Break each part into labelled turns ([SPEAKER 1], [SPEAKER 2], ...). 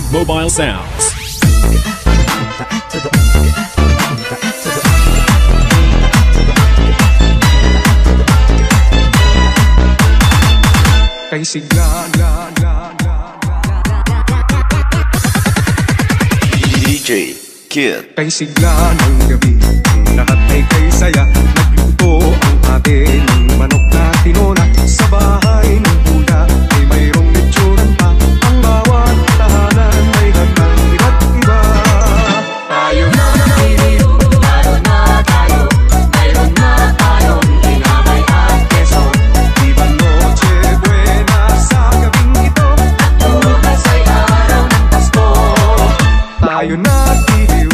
[SPEAKER 1] Greg Mobile Sounds. La, la, la,
[SPEAKER 2] DJ Kid
[SPEAKER 3] give you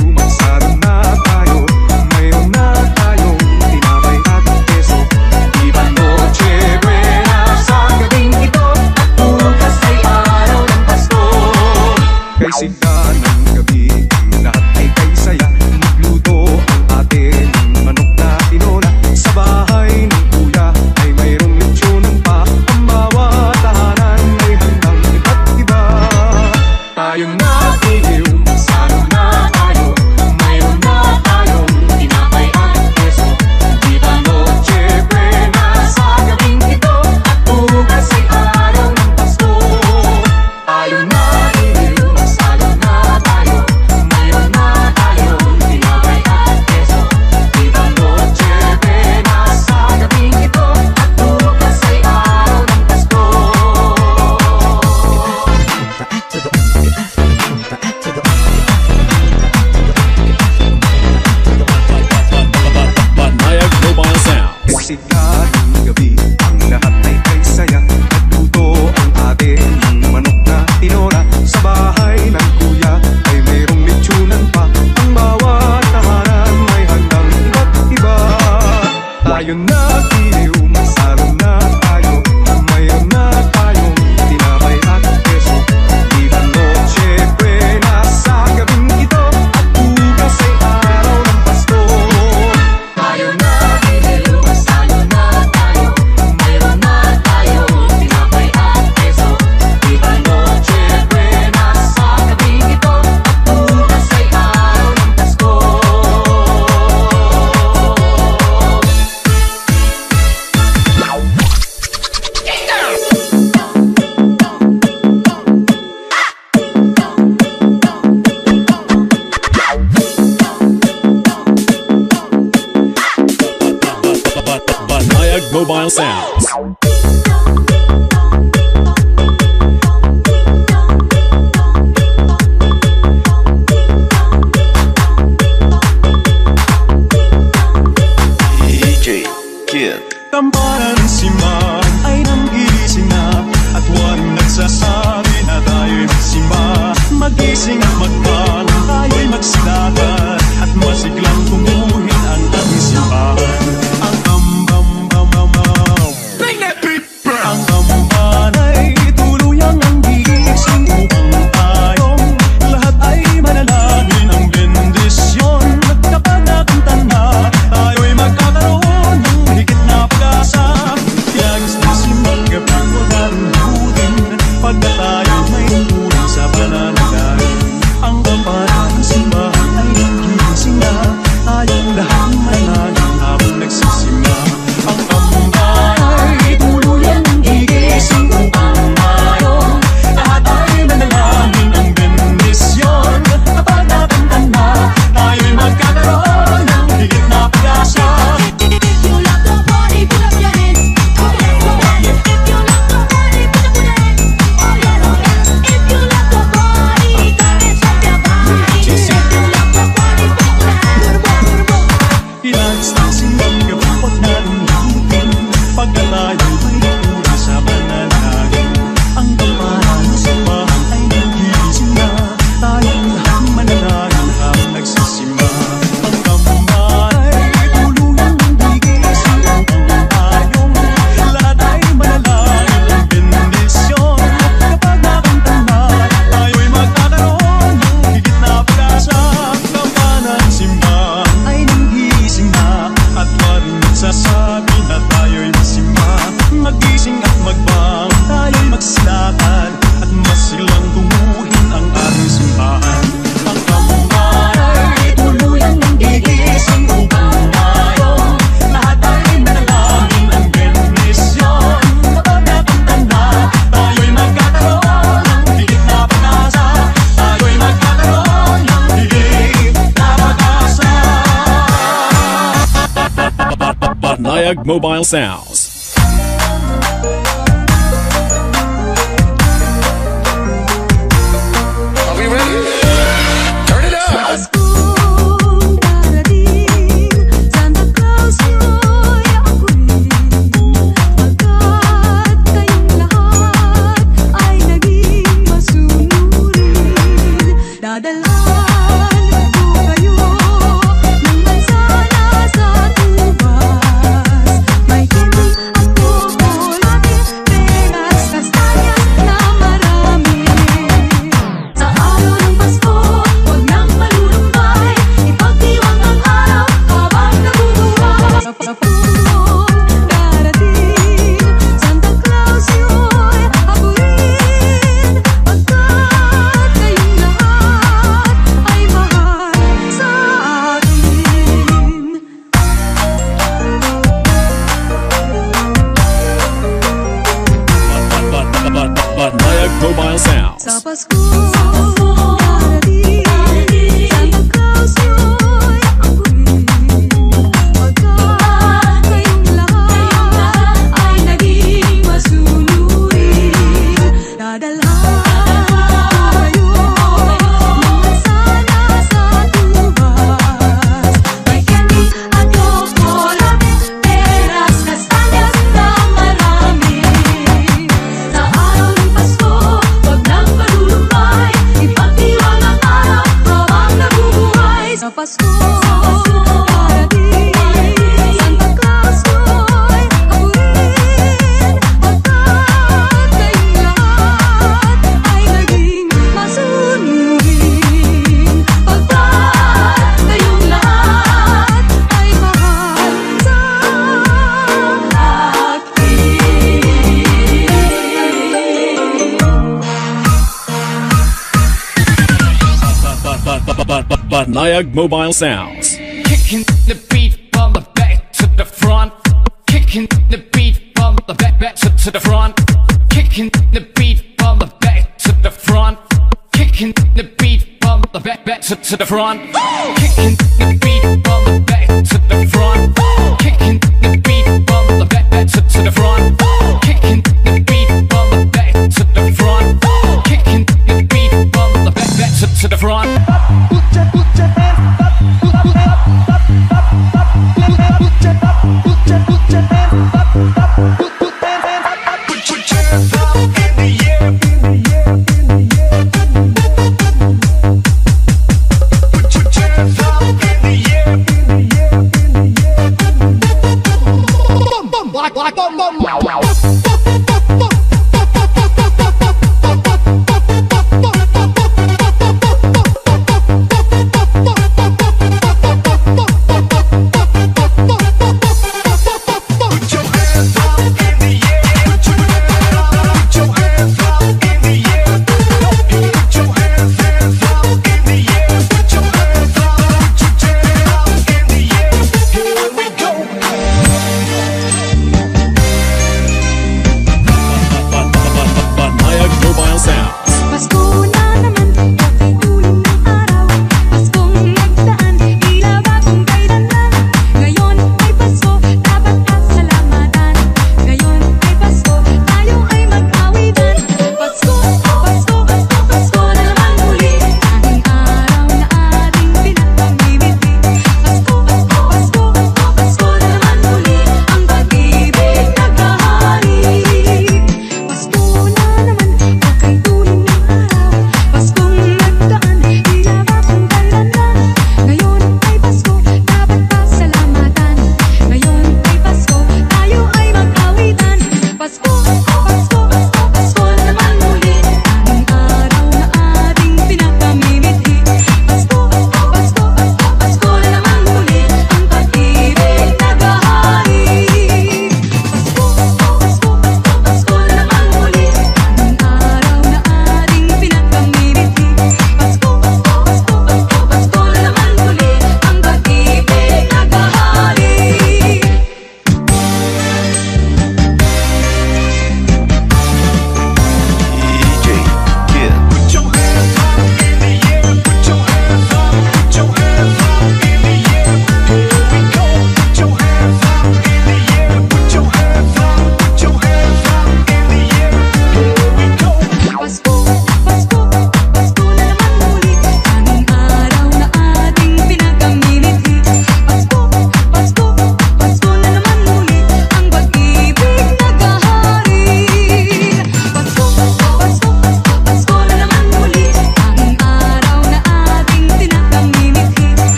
[SPEAKER 1] Mobile Sales. Diag Mobile Sounds.
[SPEAKER 4] Kicking the beat from the back to the front. Kicking the beat from the back back to, to the front. Kicking the beat from the back to the front. Kicking the beat from the back back to, to the front. Kicking the beat from